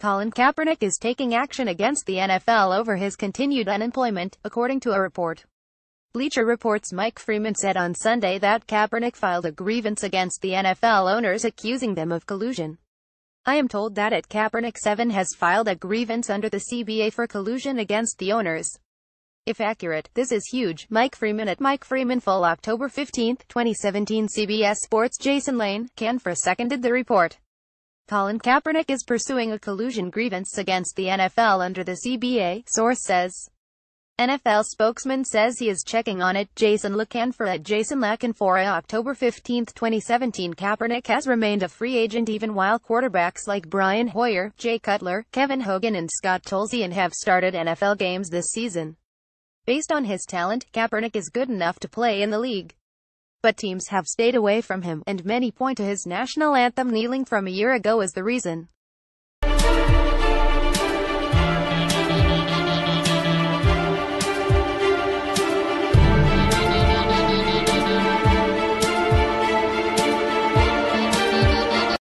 Colin Kaepernick is taking action against the NFL over his continued unemployment, according to a report. Bleacher Report's Mike Freeman said on Sunday that Kaepernick filed a grievance against the NFL owners accusing them of collusion. I am told that at Kaepernick 7 has filed a grievance under the CBA for collusion against the owners. If accurate, this is huge. Mike Freeman at Mike Freeman Full October 15, 2017 CBS Sports Jason La Canfora seconded the report. Colin Kaepernick is pursuing a collusion grievance against the NFL under the CBA, source says. NFL spokesman says he is checking on it. Jason La Canfora at Jason La Canfora October 15, 2017 Kaepernick has remained a free agent even while quarterbacks like Brian Hoyer, Jay Cutler, Kevin Hogan and Scott Tolzien have started NFL games this season. Based on his talent, Kaepernick is good enough to play in the league but teams have stayed away from him, and many point to his national anthem kneeling from a year ago as the reason.